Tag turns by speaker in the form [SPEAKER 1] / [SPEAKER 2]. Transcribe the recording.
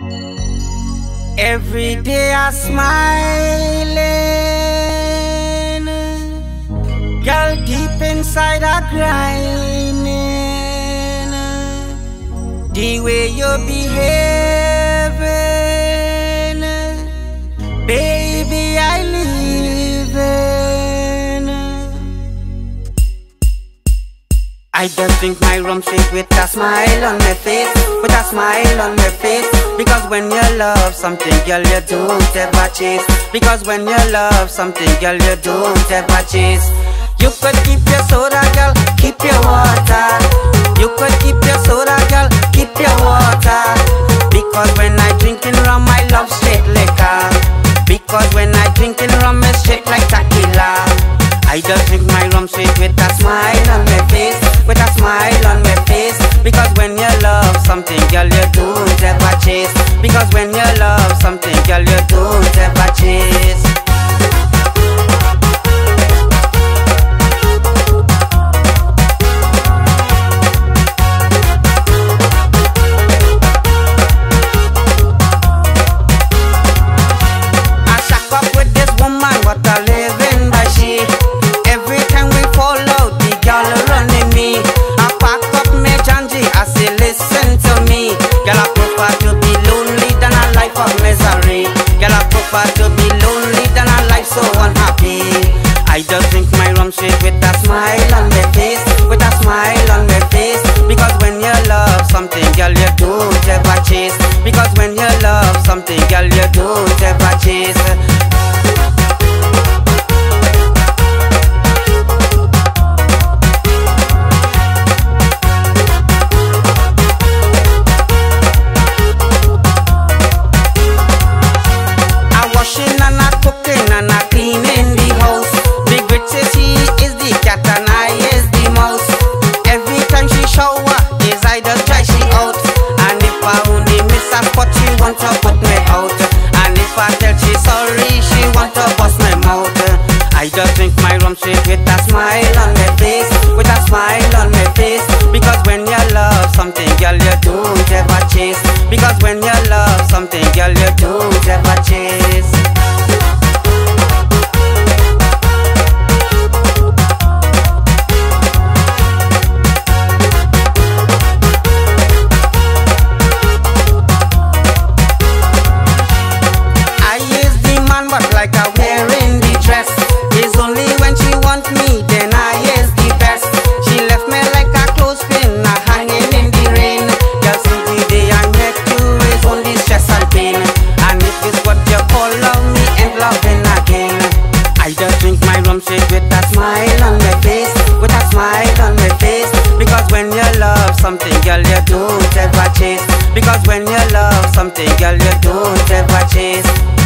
[SPEAKER 1] Every day I smiling, girl deep inside I grinding. The way you behaving, baby I just drink my rum straight with a smile on my face, with a smile on my face. Because when you love something, girl, you don't ever chase. Because when you love something, girl, you don't ever chase. You could keep your soda, girl, keep your water. You could keep your soda, girl, keep your water. Because when I drinking rum, I love straight liquor. Because when I drinking rum, it's straight like tequila. I just drink my rum straight with a smile on love something, girl, you don't ever chase. I something, girl, you do. ever on my face, with a smile on my face. Because when you love something, girl, you don't ever chase. Because when you love something, girl, you don't ever chase. with that smile on my face, with that smile on my face. Because when you love something, girl, you don't ever chase. Because when you love something, girl, you don't ever chase.